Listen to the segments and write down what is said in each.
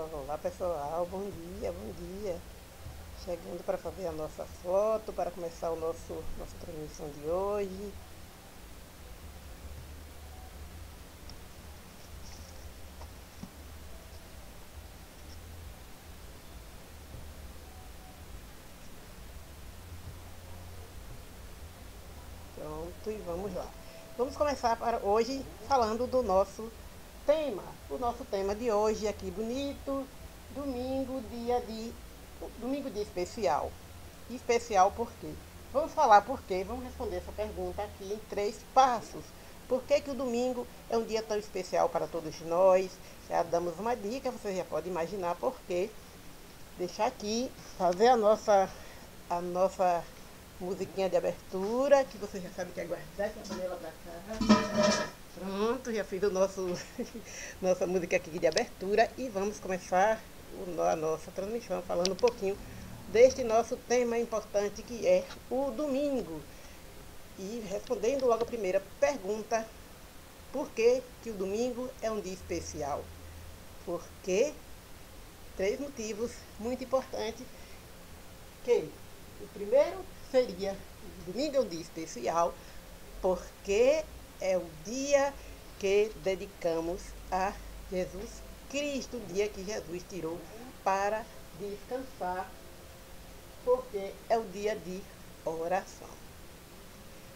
Olá pessoal, bom dia, bom dia. Chegando para fazer a nossa foto, para começar o nosso nossa transmissão de hoje. Pronto, e vamos lá. Vamos começar para hoje falando do nosso tema. O nosso tema de hoje aqui bonito, domingo, dia de domingo de especial. Especial por quê? Vamos falar por quê? Vamos responder essa pergunta aqui em três passos. Por que, que o domingo é um dia tão especial para todos nós? Já damos uma dica, você já pode imaginar por quê. Deixar aqui, fazer a nossa, a nossa musiquinha de abertura, que você já sabe que é guardar, que é ela pra cá. Pronto, já fiz o nosso, nossa música aqui de abertura e vamos começar a nossa transmissão falando um pouquinho deste nosso tema importante que é o domingo. E respondendo logo a primeira pergunta, por que, que o domingo é um dia especial? Porque três motivos muito importantes que o primeiro seria o domingo é um dia especial porque é o dia que dedicamos a Jesus Cristo, o dia que Jesus tirou para descansar, porque é o dia de oração.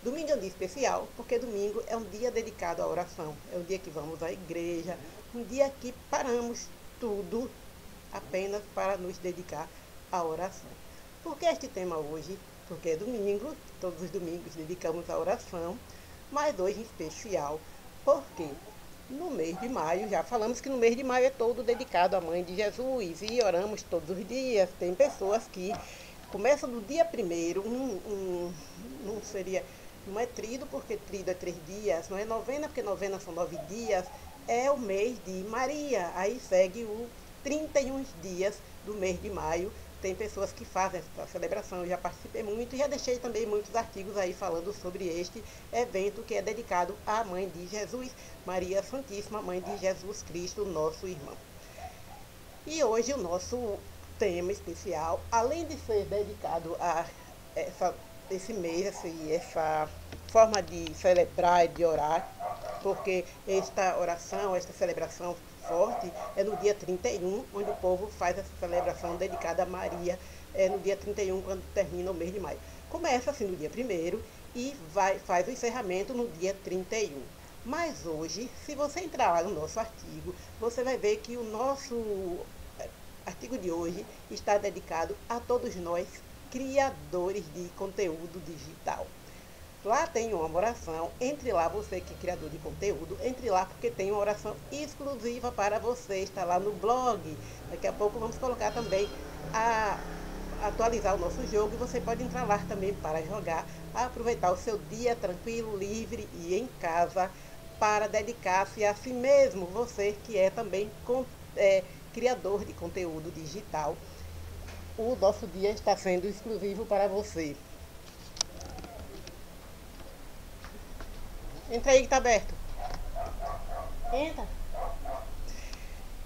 Domingo é um dia especial, porque domingo é um dia dedicado à oração. É um dia que vamos à igreja, um dia que paramos tudo apenas para nos dedicar à oração. Por que este tema hoje? Porque é domingo, todos os domingos dedicamos à oração mas hoje em especial, porque no mês de maio, já falamos que no mês de maio é todo dedicado à Mãe de Jesus e oramos todos os dias. Tem pessoas que começam do dia primeiro, um, um, não seria, não é trido porque trido é três dias, não é novena porque novena são nove dias, é o mês de Maria. Aí segue o 31 dias do mês de maio, tem pessoas que fazem essa celebração, eu já participei muito e já deixei também muitos artigos aí falando sobre este evento que é dedicado à Mãe de Jesus, Maria Santíssima, Mãe de Jesus Cristo, nosso irmão. E hoje o nosso tema especial, além de ser dedicado a essa, esse mês, assim, essa forma de celebrar e de orar, porque esta oração, esta celebração forte é no dia 31, onde o povo faz essa celebração dedicada a Maria, é no dia 31, quando termina o mês de maio. Começa assim no dia 1 e vai, faz o encerramento no dia 31. Mas hoje, se você entrar lá no nosso artigo, você vai ver que o nosso é, artigo de hoje está dedicado a todos nós, criadores de conteúdo digital. Lá tem uma oração, entre lá você que é criador de conteúdo, entre lá porque tem uma oração exclusiva para você, está lá no blog. Daqui a pouco vamos colocar também a atualizar o nosso jogo e você pode entrar lá também para jogar, aproveitar o seu dia tranquilo, livre e em casa para dedicar-se a si mesmo, você que é também é, criador de conteúdo digital. O nosso dia está sendo exclusivo para você. Entra aí que tá aberto. Entra.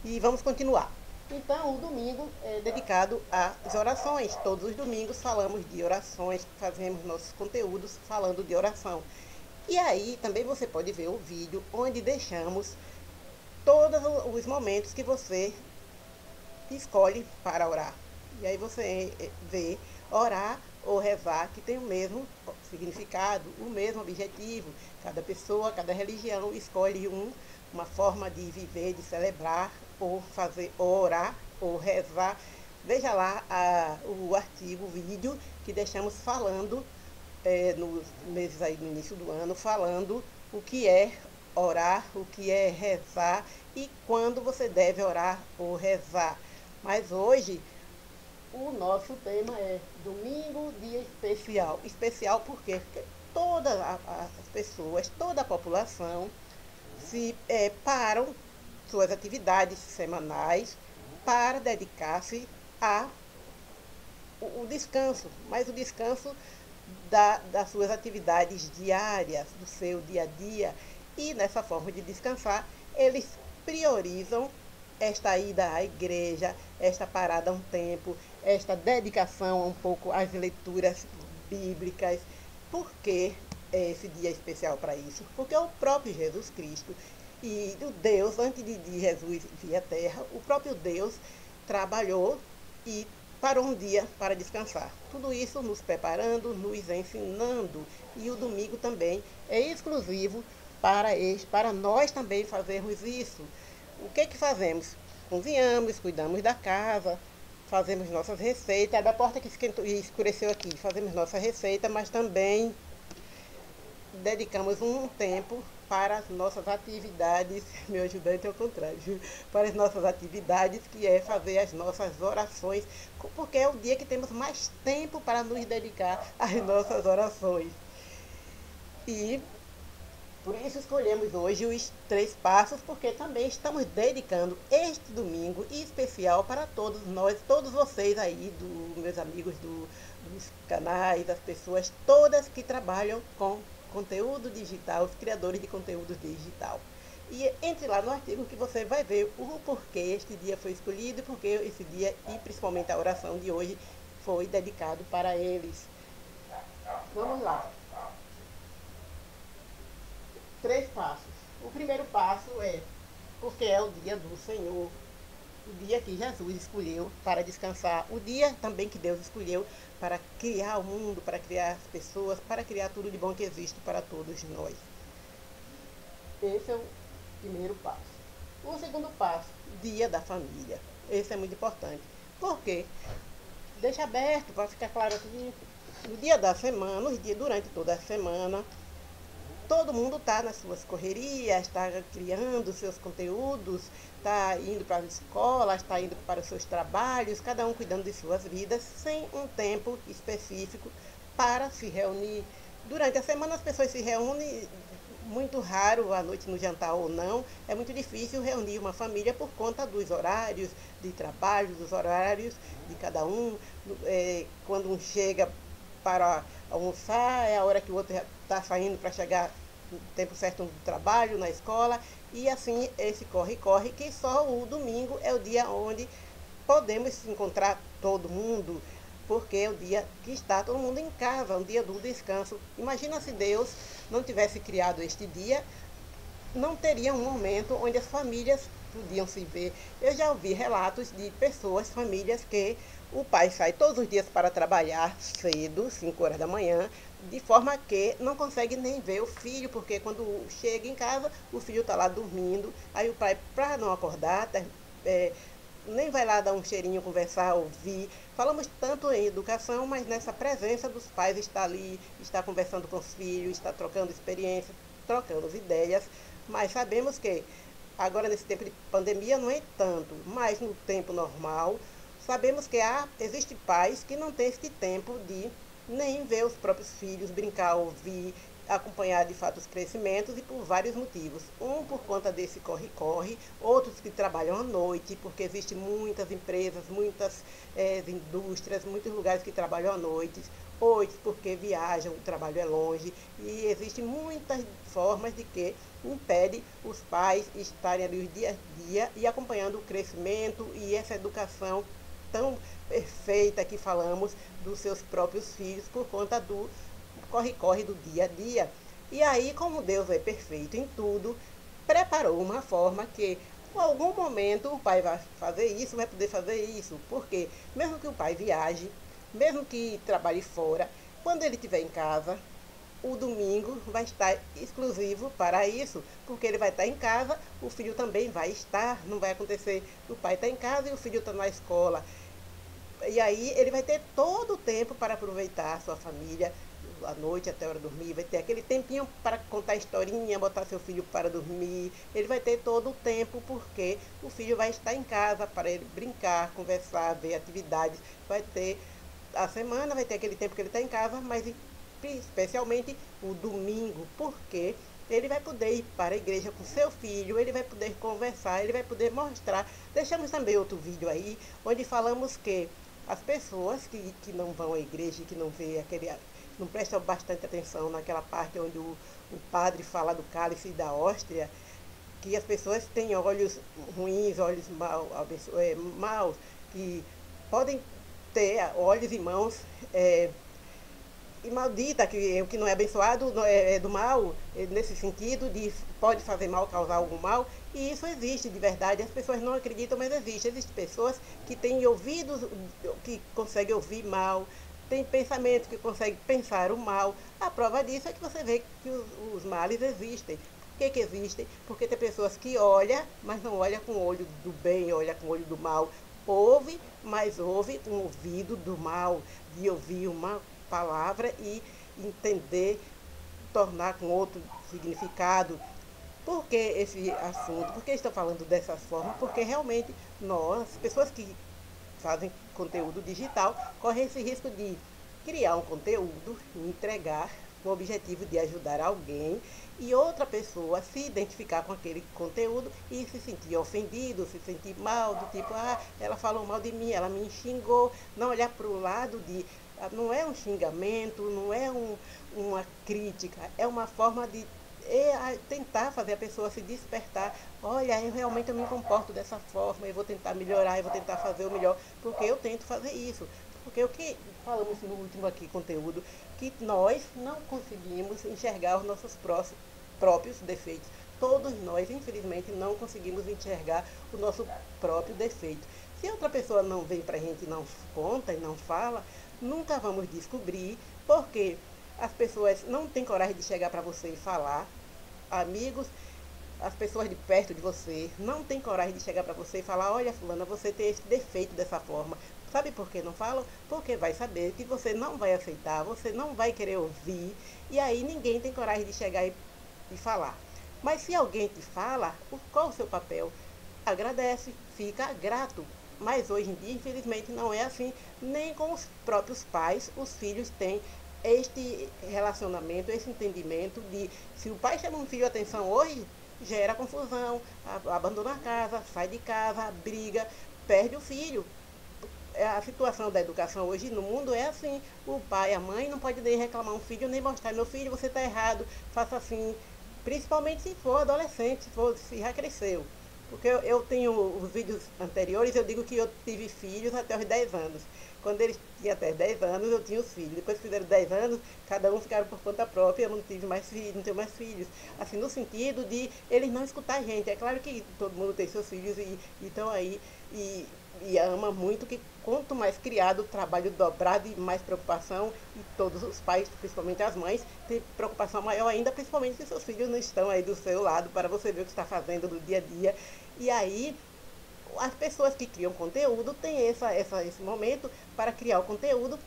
E vamos continuar. Então, o domingo é dedicado às orações. Todos os domingos falamos de orações, fazemos nossos conteúdos falando de oração. E aí também você pode ver o vídeo onde deixamos todos os momentos que você escolhe para orar. E aí você eh, vê orar ou rezar que tem o mesmo significado, o mesmo objetivo. Cada pessoa, cada religião escolhe um, uma forma de viver, de celebrar, ou fazer, ou orar, ou rezar. Veja lá a, o artigo, o vídeo que deixamos falando é, nos meses aí no início do ano, falando o que é orar, o que é rezar e quando você deve orar ou rezar. Mas hoje o nosso tema é Domingo, Dia Especial. Especial? Porque todas as pessoas, toda a população se é, param suas atividades semanais para dedicar-se a o, o, descanso, mas o descanso da, das suas atividades diárias, do seu dia a dia. E nessa forma de descansar, eles priorizam esta ida à igreja, esta parada um tempo, esta dedicação um pouco às leituras bíblicas. Por que esse dia especial para isso? Porque é o próprio Jesus Cristo e o Deus, antes de, Jesus vir à terra, o próprio Deus trabalhou e parou um dia para descansar. Tudo isso nos preparando, nos ensinando. E o domingo também é exclusivo para, para nós também fazermos isso. O que que fazemos? Cozinhamos, cuidamos da casa, fazemos nossas receitas. É da porta que esquentou, escureceu aqui, fazemos nossa receita, mas também dedicamos um tempo para as nossas atividades, meu ajudante é o contrário, para as nossas atividades, que é fazer as nossas orações, porque é o dia que temos mais tempo para nos dedicar às nossas orações. E por isso escolhemos hoje os três passos, porque também estamos dedicando este domingo especial para todos nós, todos vocês aí, do, meus amigos do, dos canais, das pessoas todas que trabalham com conteúdo digital, os criadores de conteúdo digital. E entre lá no artigo que você vai ver o porquê este dia foi escolhido e porquê esse dia e principalmente a oração de hoje foi dedicado para eles. Vamos lá. Três passos. O primeiro passo é porque é o dia do Senhor, o dia que Jesus escolheu para descansar, o dia também que Deus escolheu para criar o mundo, para criar as pessoas, para criar tudo de bom que existe para todos nós. Esse é o primeiro passo. O segundo passo, dia da família. Esse é muito importante. Por quê? Deixa aberto para ficar claro aqui. No dia da semana, nos dias, durante toda a semana, todo mundo está nas suas correrias, está criando seus conteúdos, está indo para a escola, está indo para os seus trabalhos, cada um cuidando de suas vidas, sem um tempo específico para se reunir. Durante a semana as pessoas se reúnem, muito raro à noite no jantar ou não, é muito difícil reunir uma família por conta dos horários de trabalho, dos horários de cada um. É, quando um chega para almoçar, é a hora que o outro está saindo para chegar no tempo certo no trabalho, na escola, e assim esse corre-corre, que só o domingo é o dia onde podemos encontrar todo mundo, porque é o dia que está todo mundo em casa, um dia do descanso. Imagina se Deus não tivesse criado este dia, não teria um momento onde as famílias podiam se ver. Eu já ouvi relatos de pessoas, famílias que o pai sai todos os dias para trabalhar cedo, 5 horas da manhã, de forma que não consegue nem ver o filho, porque quando chega em casa, o filho está lá dormindo, aí o pai, para não acordar, é, nem vai lá dar um cheirinho, conversar, ouvir. Falamos tanto em educação, mas nessa presença dos pais está ali, está conversando com os filhos, está trocando experiências, trocando ideias, mas sabemos que agora nesse tempo de pandemia não é tanto, mas no tempo normal, sabemos que há, existe pais que não têm esse tempo de nem ver os próprios filhos brincar, ouvir, acompanhar de fato os crescimentos e por vários motivos. Um por conta desse corre-corre, outros que trabalham à noite, porque existem muitas empresas, muitas é, indústrias, muitos lugares que trabalham à noite, outros porque viajam, o trabalho é longe, e existem muitas formas de que impede os pais estarem ali o dia a dia e acompanhando o crescimento e essa educação tão perfeita que falamos dos seus próprios filhos por conta do corre-corre do dia a dia. E aí, como Deus é perfeito em tudo, preparou uma forma que, em algum momento, o pai vai fazer isso, vai poder fazer isso. Porque, mesmo que o pai viaje, mesmo que trabalhe fora, quando ele estiver em casa, o domingo vai estar exclusivo para isso, porque ele vai estar em casa, o filho também vai estar, não vai acontecer o pai está em casa e o filho está na escola. E aí ele vai ter todo o tempo para aproveitar a sua família, à noite até a hora de dormir, vai ter aquele tempinho para contar historinha, botar seu filho para dormir. Ele vai ter todo o tempo porque o filho vai estar em casa para ele brincar, conversar, ver atividades. Vai ter a semana, vai ter aquele tempo que ele está em casa, mas especialmente o domingo, porque ele vai poder ir para a igreja com seu filho, ele vai poder conversar, ele vai poder mostrar. Deixamos também outro vídeo aí, onde falamos que as pessoas que, que não vão à igreja, que não vê aquele, não prestam bastante atenção naquela parte onde o, o padre fala do cálice e da hóstia, que as pessoas têm olhos ruins, olhos mal, é, maus, que podem ter olhos e mãos é, e maldita, que o que não é abençoado é, é do mal, é, nesse sentido de pode fazer mal, causar algum mal, e isso existe de verdade, as pessoas não acreditam, mas existe. Existem pessoas que têm ouvidos, que conseguem ouvir mal, tem pensamento que conseguem pensar o mal. A prova disso é que você vê que os, os males existem. Por que, que existem? Porque tem pessoas que olham, mas não olham com o olho do bem, olham com o olho do mal. Ouve, mas ouve com o ouvido do mal, de ouvir uma palavra e entender, tornar com outro significado. Por que esse assunto? Por que estou falando dessa forma? Porque realmente nós, pessoas que fazem conteúdo digital, correm esse risco de criar um conteúdo entregar com o objetivo de ajudar alguém e outra pessoa se identificar com aquele conteúdo e se sentir ofendido, se sentir mal, do tipo, ah, ela falou mal de mim, ela me xingou, não olhar para o lado de, não é um xingamento, não é um, uma crítica, é uma forma de é tentar fazer a pessoa se despertar. Olha, eu realmente me comporto dessa forma, eu vou tentar melhorar, eu vou tentar fazer o melhor, porque eu tento fazer isso. Porque o que falamos no último aqui conteúdo, que nós não conseguimos enxergar os nossos próprios defeitos. Todos nós, infelizmente, não conseguimos enxergar o nosso próprio defeito. Se outra pessoa não vem para a gente e não conta e não fala, nunca vamos descobrir, porque as pessoas não têm coragem de chegar para você e falar. Amigos, as pessoas de perto de você não têm coragem de chegar para você e falar: Olha, Fulana, você tem esse defeito dessa forma. Sabe por que não falam? Porque vai saber que você não vai aceitar, você não vai querer ouvir, e aí ninguém tem coragem de chegar e, e falar. Mas se alguém te fala, qual o seu papel? Agradece, fica grato. Mas hoje em dia, infelizmente, não é assim. Nem com os próprios pais, os filhos têm este relacionamento, esse entendimento de se o pai chama um filho atenção hoje, gera confusão, abandona a casa, sai de casa, briga, perde o filho. É, a situação da educação hoje no mundo é assim. O pai, a mãe não pode nem reclamar um filho, nem mostrar, meu filho, você está errado, faça assim. Principalmente se for adolescente, se, for, se já cresceu. Porque eu, eu tenho os vídeos anteriores, eu digo que eu tive filhos até os 10 anos. Quando eles tinham até 10 anos, eu tinha os filhos. Depois que fizeram 10 anos, cada um ficaram por conta própria, eu não tive mais filhos, não tenho mais filhos. Assim, no sentido de eles não escutar a gente. É claro que todo mundo tem seus filhos e estão aí e, e ama muito que quanto mais criado, trabalho dobrado e mais preocupação, e todos os pais, principalmente as mães, têm preocupação maior ainda, principalmente se seus filhos não estão aí do seu lado para você ver o que está fazendo no dia a dia. E aí as pessoas que criam conteúdo têm essa, essa, esse momento para criar o conteúdo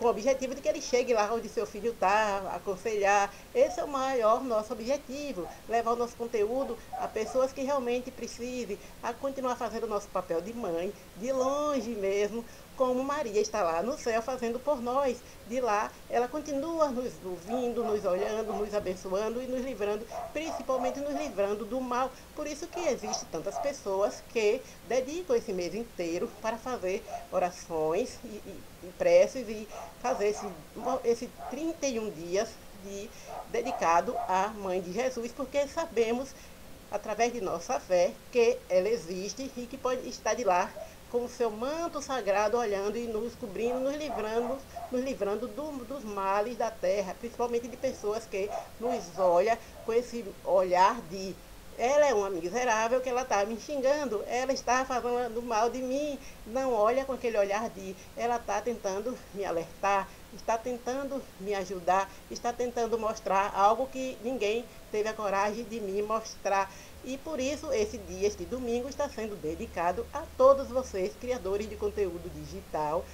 com o objetivo de que ele chegue lá onde seu filho está, aconselhar. Esse é o maior nosso objetivo, levar o nosso conteúdo a pessoas que realmente precisem, a continuar fazendo o nosso papel de mãe, de longe mesmo, como Maria está lá no céu fazendo por nós. De lá, ela continua nos ouvindo, nos olhando, nos abençoando e nos livrando, principalmente nos livrando do mal. Por isso que existem tantas pessoas que dedicam esse mês inteiro para fazer orações e, e, e preces e fazer esse, esse 31 dias de, dedicado à Mãe de Jesus, porque sabemos através de nossa fé que ela existe e que pode estar de lá com o seu manto sagrado olhando e nos cobrindo, nos livrando, nos livrando do, dos males da terra, principalmente de pessoas que nos olham com esse olhar de ela é uma miserável que ela está me xingando, ela está falando mal de mim, não olha com aquele olhar de ela está tentando me alertar, está tentando me ajudar, está tentando mostrar algo que ninguém teve a coragem de me mostrar. E por isso esse dia, este domingo, está sendo dedicado a todos vocês, criadores de conteúdo digital,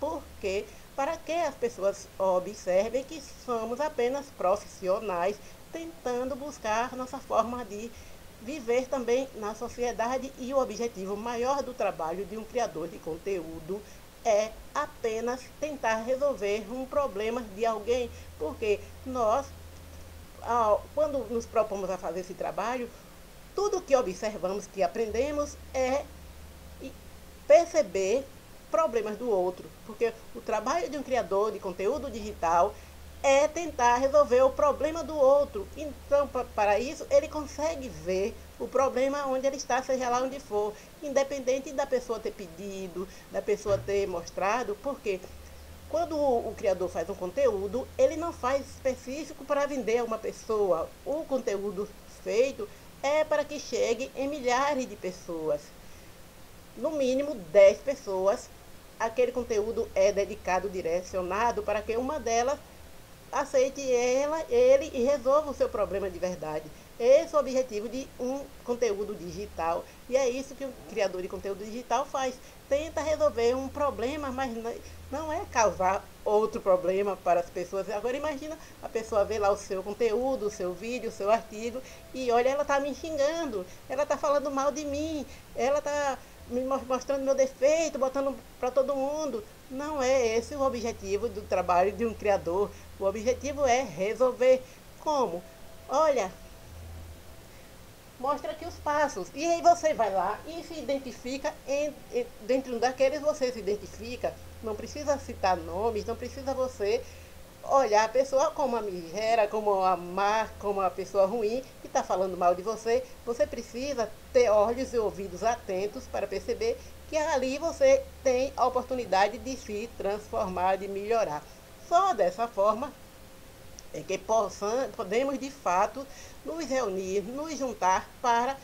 porque para que as pessoas observem que somos apenas profissionais tentando buscar nossa forma de viver também na sociedade e o objetivo maior do trabalho de um criador de conteúdo é apenas tentar resolver um problema de alguém, porque nós, quando nos propomos a fazer esse trabalho, tudo que observamos, que aprendemos, é perceber problemas do outro. Porque o trabalho de um criador de conteúdo digital é tentar resolver o problema do outro. Então, para isso, ele consegue ver o problema onde ele está, seja lá onde for, independente da pessoa ter pedido, da pessoa ter mostrado, porque quando o, o, criador faz um conteúdo, ele não faz específico para vender a uma pessoa. O conteúdo feito é para que chegue em milhares de pessoas. No mínimo 10 pessoas. Aquele conteúdo é dedicado, direcionado para que uma delas aceite ela, ele e resolva o seu problema de verdade. Esse é o objetivo de um conteúdo digital. E é isso que o criador de conteúdo digital faz. Tenta resolver um problema, mas não é causar outro problema para as pessoas. Agora imagina a pessoa ver lá o seu conteúdo, o seu vídeo, o seu artigo, e olha, ela está me xingando, ela está falando mal de mim, ela está me mostrando meu defeito, botando para todo mundo. Não é esse o objetivo do trabalho de um criador. O objetivo é resolver. Como? Olha, mostra aqui os passos. E aí você vai lá e se identifica, em, em, dentro daqueles você se identifica. Não precisa citar nomes, não precisa você olhar a pessoa como a migera, como a má, como a pessoa ruim que está falando mal de você. Você precisa ter olhos e ouvidos atentos para perceber que ali você tem a oportunidade de se transformar, de melhorar. Só dessa forma é que possam, podemos de fato nos reunir, nos juntar para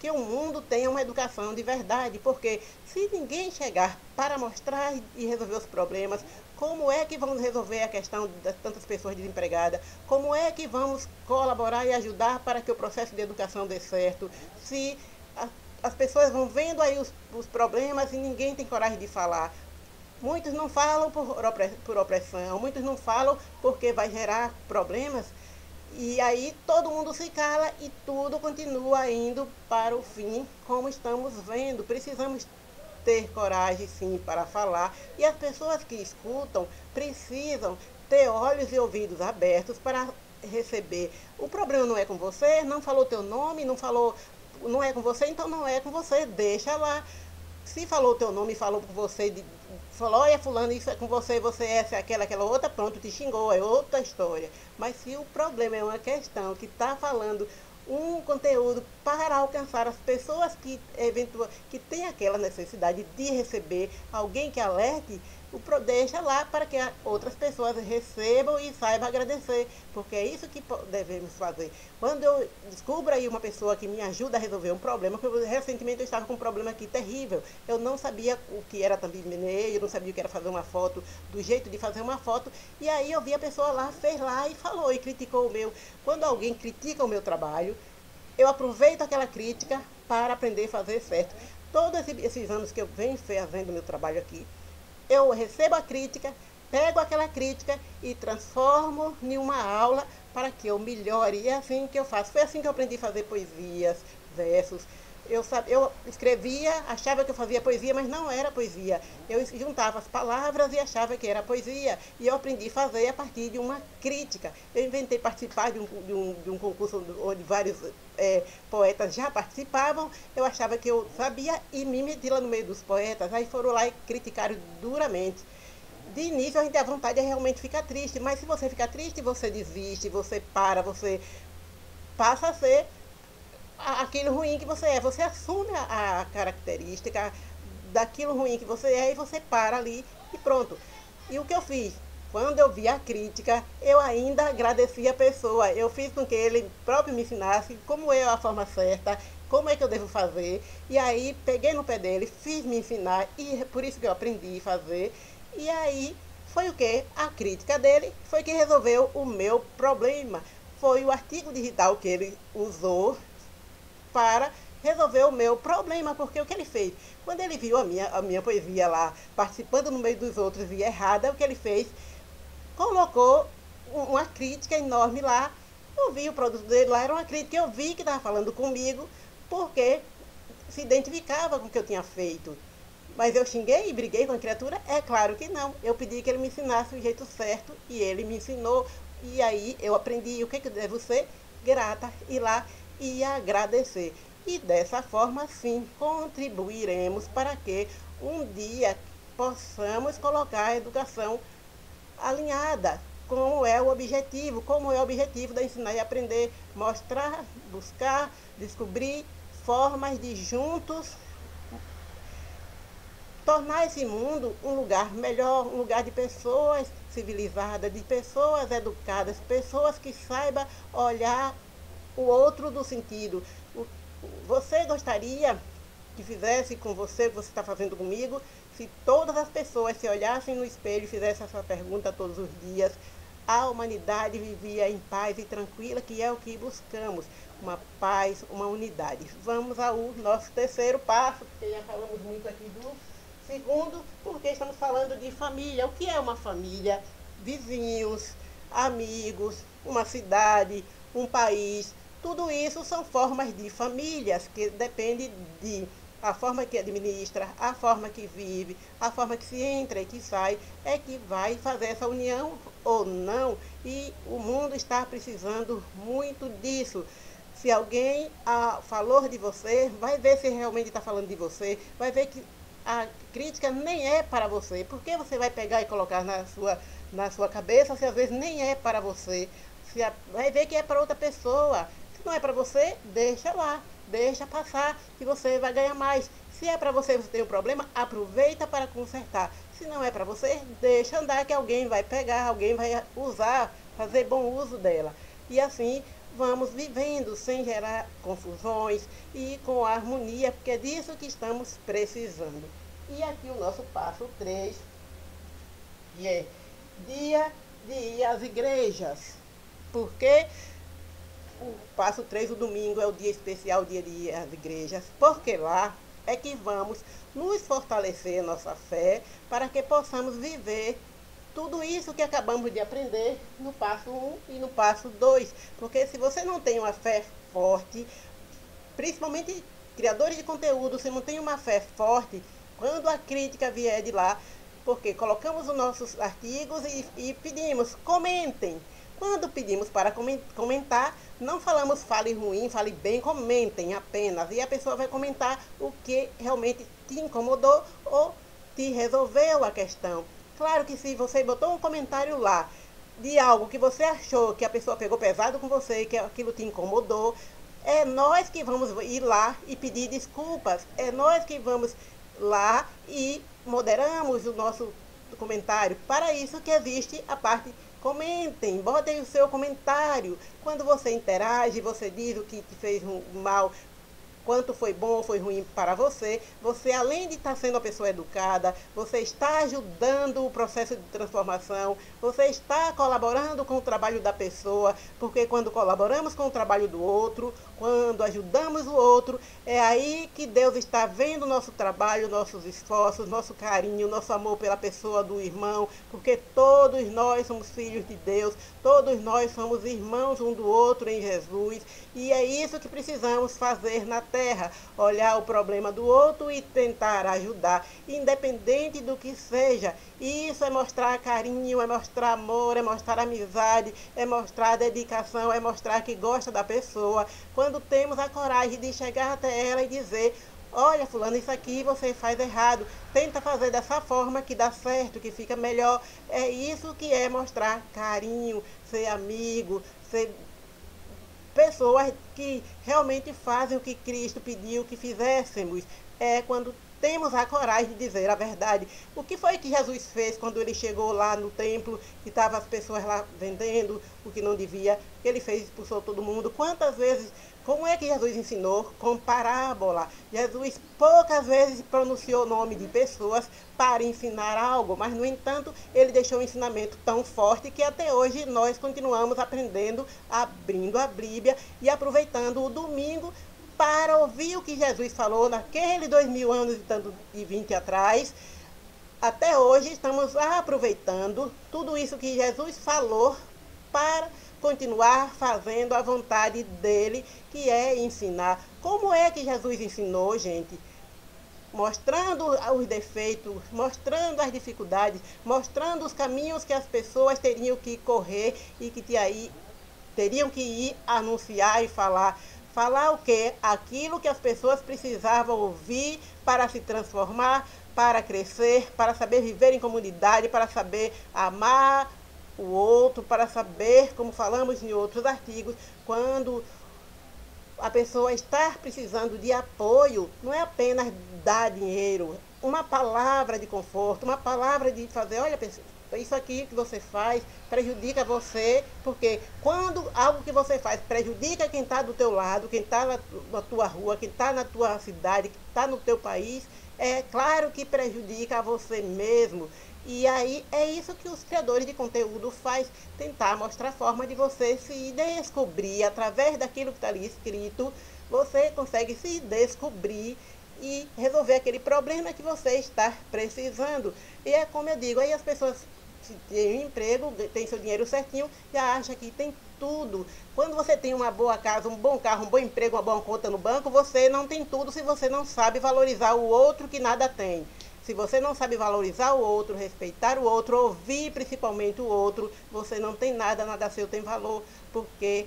que o mundo tenha uma educação de verdade, porque se ninguém chegar para mostrar e resolver os problemas, como é que vamos resolver a questão das tantas pessoas desempregadas? Como é que vamos colaborar e ajudar para que o processo de educação dê certo? Se as pessoas vão vendo aí os, os problemas e ninguém tem coragem de falar. Muitos não falam por, por opressão, muitos não falam porque vai gerar problemas. E aí todo mundo se cala e tudo continua indo para o fim, como estamos vendo. Precisamos ter coragem sim para falar. E as pessoas que escutam precisam ter olhos e ouvidos abertos para receber. O problema não é com você, não falou teu nome, não falou, não é com você, então não é com você, deixa lá. Se falou teu nome, falou com você, falou, olha fulano, isso é com você, você é essa, aquela, aquela outra, pronto, te xingou, é outra história. Mas se o problema é uma questão que está falando um conteúdo para alcançar as pessoas que, eventual, que têm aquela necessidade de receber alguém que alerte, o deixa lá para que outras pessoas recebam e saibam agradecer, porque é isso que devemos fazer. Quando eu descubro aí uma pessoa que me ajuda a resolver um problema, porque recentemente eu estava com um problema aqui terrível, eu não sabia o que era thumbnail, eu não sabia o que era fazer uma foto, do jeito de fazer uma foto, e aí eu vi a pessoa lá, fez lá e falou e criticou o meu. Quando alguém critica o meu trabalho, eu aproveito aquela crítica para aprender a fazer certo. Todos esses anos que eu venho fazendo meu trabalho aqui, eu recebo a crítica, pego aquela crítica e transformo em uma aula para que eu melhore. E é assim que eu faço. Foi assim que eu aprendi a fazer poesias, versos, eu, eu escrevia, achava que eu fazia poesia, mas não era poesia. Eu juntava as palavras e achava que era poesia. E eu aprendi a fazer a partir de uma crítica. Eu inventei participar de um, de um, de um concurso onde vários é, poetas já participavam. Eu achava que eu sabia e me meti lá no meio dos poetas. Aí foram lá e criticaram duramente. De início a gente a vontade de realmente ficar triste, mas se você ficar triste, você desiste, você para, você passa a ser aquilo ruim que você é. Você assume a, a característica daquilo ruim que você é e você para ali e pronto. E o que eu fiz? Quando eu vi a crítica, eu ainda agradeci a pessoa. Eu fiz com que ele próprio me ensinasse como é a forma certa, como é que eu devo fazer. E aí peguei no pé dele, fiz me ensinar e por isso que eu aprendi a fazer. E aí foi o que? A crítica dele foi que resolveu o meu problema. Foi o artigo digital que ele usou para resolver o meu problema, porque o que ele fez? Quando ele viu a minha, a minha poesia lá, participando no meio dos outros e errada, o que ele fez? Colocou uma crítica enorme lá. Eu vi o produto dele lá, era uma crítica, eu vi que estava falando comigo, porque se identificava com o que eu tinha feito. Mas eu xinguei e briguei com a criatura? É claro que não. Eu pedi que ele me ensinasse o jeito certo e ele me ensinou. E aí eu aprendi o que, que eu devo ser grata. E lá e agradecer. E dessa forma, sim, contribuiremos para que um dia possamos colocar a educação alinhada como é o objetivo, como é o objetivo da ensinar e aprender, mostrar, buscar, descobrir formas de juntos tornar esse mundo um lugar melhor, um lugar de pessoas civilizadas, de pessoas educadas, pessoas que saibam olhar o outro do sentido. Você gostaria que fizesse com você que você está fazendo comigo, se todas as pessoas se olhassem no espelho e fizessem essa pergunta todos os dias, a humanidade vivia em paz e tranquila, que é o que buscamos, uma paz, uma unidade. Vamos ao nosso terceiro passo, porque já falamos muito aqui do segundo, porque estamos falando de família. O que é uma família? Vizinhos, amigos, uma cidade, um país. Tudo isso são formas de famílias que depende de a forma que administra, a forma que vive, a forma que se entra e que sai, é que vai fazer essa união ou não. E o mundo está precisando muito disso. Se alguém ah, falou de você, vai ver se realmente está falando de você, vai ver que a crítica nem é para você. Por que você vai pegar e colocar na sua, na sua cabeça se às vezes nem é para você? Se a, vai ver que é para outra pessoa. Se não é para você, deixa lá deixa passar que você vai ganhar mais. Se é para você, você tem um problema, aproveita para consertar. Se não é para você, deixa andar que alguém vai pegar, alguém vai usar, fazer bom uso dela. E assim vamos vivendo sem gerar confusões e com harmonia, porque é disso que estamos precisando. E aqui o nosso passo 3, que é dia de ir às igrejas. Porque o passo 3, o domingo, é o dia especial, o dia de ir às igrejas, porque lá é que vamos nos fortalecer nossa fé para que possamos viver tudo isso que acabamos de aprender no passo 1 e no passo 2. Porque se você não tem uma fé forte, principalmente criadores de conteúdo, se não tem uma fé forte, quando a crítica vier de lá, porque colocamos os nossos artigos e, e pedimos, comentem. Quando pedimos para comentar, não falamos fale ruim, fale bem, comentem apenas. E a pessoa vai comentar o que realmente te incomodou ou te resolveu a questão. Claro que se você botou um comentário lá de algo que você achou que a pessoa pegou pesado com você, que aquilo te incomodou, é nós que vamos ir lá e pedir desculpas. É nós que vamos lá e moderamos o nosso comentário. Para isso que existe a parte Comentem, botem o seu comentário. Quando você interage, você diz o que te fez mal, quanto foi bom ou foi ruim para você, você além de estar sendo uma pessoa educada, você está ajudando o processo de transformação, você está colaborando com o trabalho da pessoa, porque quando colaboramos com o trabalho do outro, quando ajudamos o outro, é aí que Deus está vendo o nosso trabalho, nossos esforços, nosso carinho, nosso amor pela pessoa do irmão, porque todos nós somos filhos de Deus, todos nós somos irmãos um do outro em Jesus, e é isso que precisamos fazer na terra, olhar o problema do outro e tentar ajudar, independente do que seja. Isso é mostrar carinho, é mostrar amor, é mostrar amizade, é mostrar dedicação, é mostrar que gosta da pessoa. Quando temos a coragem de chegar até ela e dizer olha fulano, isso aqui você faz errado, tenta fazer dessa forma que dá certo, que fica melhor. É isso que é mostrar carinho, ser amigo, ser pessoas que realmente fazem o que Cristo pediu que fizéssemos. É quando temos a coragem de dizer a verdade. O que foi que Jesus fez quando ele chegou lá no templo, que estavam as pessoas lá vendendo o que não devia? Ele fez, expulsou todo mundo. Quantas vezes como é que Jesus ensinou? Com parábola. Jesus poucas vezes pronunciou o nome de pessoas para ensinar algo, mas, no entanto, ele deixou um ensinamento tão forte que até hoje nós continuamos aprendendo, abrindo a Bíblia e aproveitando o domingo para ouvir o que Jesus falou naquele dois mil anos e tanto e vinte atrás. Até hoje estamos aproveitando tudo isso que Jesus falou para continuar fazendo a vontade dele, que é ensinar. Como é que Jesus ensinou, gente? Mostrando os defeitos, mostrando as dificuldades, mostrando os caminhos que as pessoas teriam que correr e que teriam que ir anunciar e falar. Falar o quê? Aquilo que as pessoas precisavam ouvir para se transformar, para crescer, para saber viver em comunidade, para saber amar o outro, para saber, como falamos em outros artigos, quando a pessoa está precisando de apoio, não é apenas dar dinheiro, uma palavra de conforto, uma palavra de fazer, olha, isso aqui que você faz prejudica você, porque quando algo que você faz prejudica quem está do teu lado, quem está na, na, tua rua, quem está na tua cidade, quem está no teu país, é claro que prejudica a você mesmo. E aí é isso que os criadores de conteúdo faz, tentar mostrar a forma de você se descobrir através daquilo que está ali escrito, você consegue se descobrir e resolver aquele problema que você está precisando. E é como eu digo, aí as pessoas tem um emprego, tem seu dinheiro certinho, já acha que tem tudo. Quando você tem uma boa casa, um bom carro, um bom emprego, uma boa conta no banco, você não tem tudo se você não sabe valorizar o outro que nada tem. Se você não sabe valorizar o outro, respeitar o outro, ouvir principalmente o outro, você não tem nada, nada seu tem valor, porque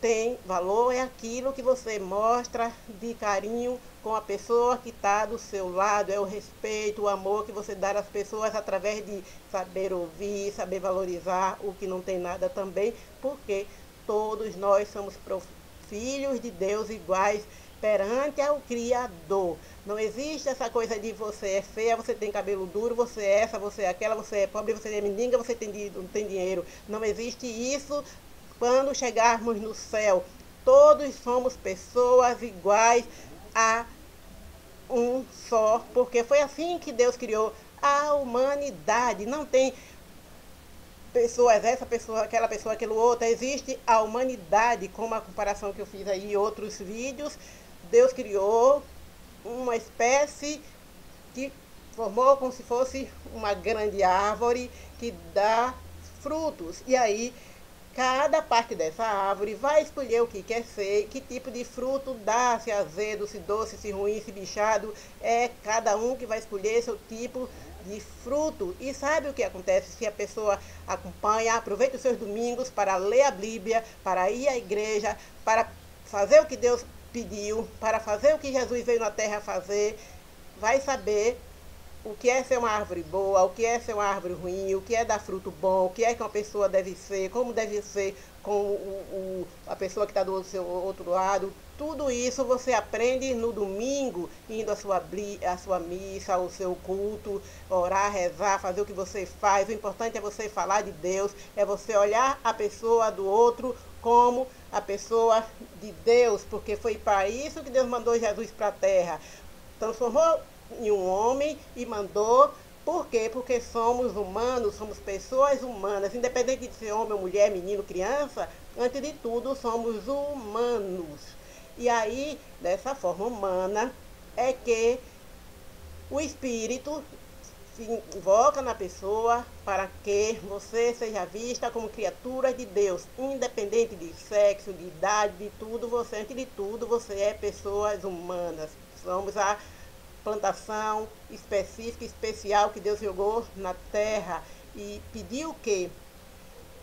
tem valor é aquilo que você mostra de carinho com a pessoa que está do seu lado, é o respeito, o amor que você dá às pessoas através de saber ouvir, saber valorizar o que não tem nada também, porque todos nós somos filhos de Deus iguais perante ao Criador. Não existe essa coisa de você é feia, você tem cabelo duro, você é essa, você é aquela, você é pobre, você é mendiga, você tem, não tem dinheiro. Não existe isso quando chegarmos no céu. Todos somos pessoas iguais a um só, porque foi assim que Deus criou a humanidade. Não tem pessoas, essa pessoa, aquela pessoa, aquilo outro. Existe a humanidade, como a comparação que eu fiz aí em outros vídeos. Deus criou uma espécie que formou como se fosse uma grande árvore que dá frutos. E aí Cada parte dessa árvore vai escolher o que quer ser, que tipo de fruto dá, se azedo, se doce, se ruim, se bichado. É cada um que vai escolher seu tipo de fruto. E sabe o que acontece se a pessoa acompanha, aproveita os seus domingos para ler a Bíblia, para ir à igreja, para fazer o que Deus pediu, para fazer o que Jesus veio na terra fazer, vai saber o que é ser uma árvore boa, o que é ser uma árvore ruim, o que é dar fruto bom, o que é que uma pessoa deve ser, como deve ser com o, o a pessoa que está do seu outro lado. Tudo isso você aprende no domingo, indo à sua, à sua missa, ao seu culto, orar, rezar, fazer o que você faz. O importante é você falar de Deus, é você olhar a pessoa do outro como a pessoa de Deus, porque foi para isso que Deus mandou Jesus para a terra. Transformou em um homem e mandou. Por quê? Porque somos humanos, somos pessoas humanas, independente de ser homem, mulher, menino, criança, antes de tudo somos humanos. E aí, dessa forma humana, é que o espírito se invoca na pessoa para que você seja vista como criatura de Deus, independente de sexo, de idade, de tudo, você, antes de tudo, você é pessoas humanas. Somos a plantação específica, especial que Deus jogou na terra e pediu que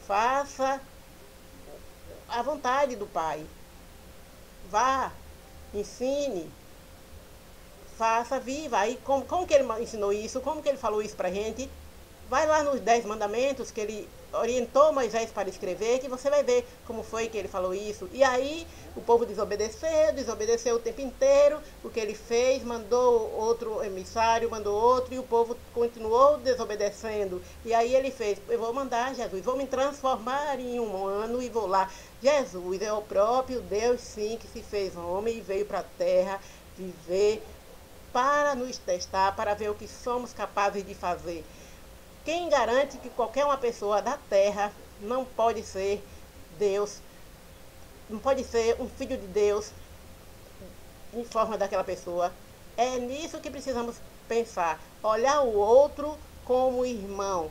faça a vontade do Pai. Vá, ensine, faça, viva. Aí como, como que ele ensinou isso? Como que ele falou isso pra gente? Vai lá nos Dez Mandamentos que ele orientou Moisés para escrever, que você vai ver como foi que ele falou isso. E aí o povo desobedeceu, desobedeceu o tempo inteiro, o que ele fez, mandou outro emissário, mandou outro, e o povo continuou desobedecendo. E aí ele fez, eu vou mandar Jesus, vou me transformar em um ano e vou lá. Jesus é o próprio Deus, sim, que se fez homem e veio para a terra viver para nos testar, para ver o que somos capazes de fazer. Quem garante que qualquer uma pessoa da terra não pode ser Deus, não pode ser um filho de Deus em forma daquela pessoa? É nisso que precisamos pensar. Olhar o outro como irmão,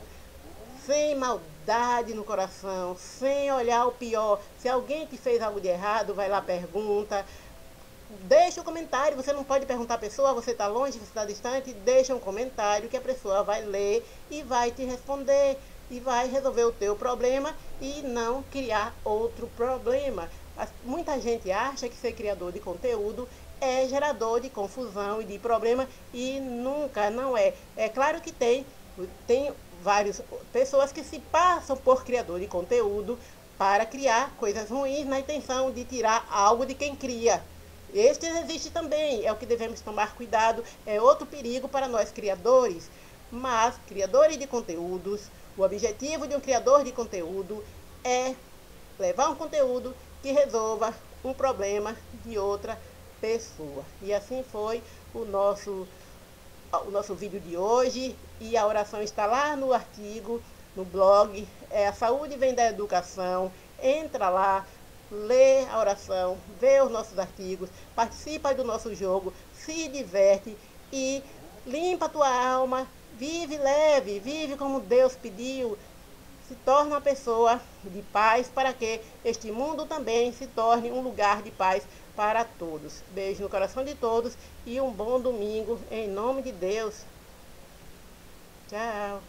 sem maldade no coração, sem olhar o pior. Se alguém te fez algo de errado, vai lá pergunta, Deixa um comentário, você não pode perguntar à pessoa, você está longe, você está distante, deixa um comentário que a pessoa vai ler e vai te responder e vai resolver o teu problema e não criar outro problema. Muita gente acha que ser criador de conteúdo é gerador de confusão e de problema e nunca não é. É claro que tem, tem várias pessoas que se passam por criador de conteúdo para criar coisas ruins na intenção de tirar algo de quem cria. Este existe também, é o que devemos tomar cuidado, é outro perigo para nós criadores. Mas, criadores de conteúdos, o objetivo de um criador de conteúdo é levar um conteúdo que resolva um problema de outra pessoa. E assim foi o nosso, o nosso vídeo de hoje. E a oração está lá no artigo, no blog. É, a saúde vem da educação. Entra lá, lê a oração, vê os nossos artigos, participa do nosso jogo, se diverte e limpa a tua alma, vive leve, vive como Deus pediu, se torna uma pessoa de paz para que este mundo também se torne um lugar de paz para todos. Beijo no coração de todos e um bom domingo em nome de Deus. Tchau.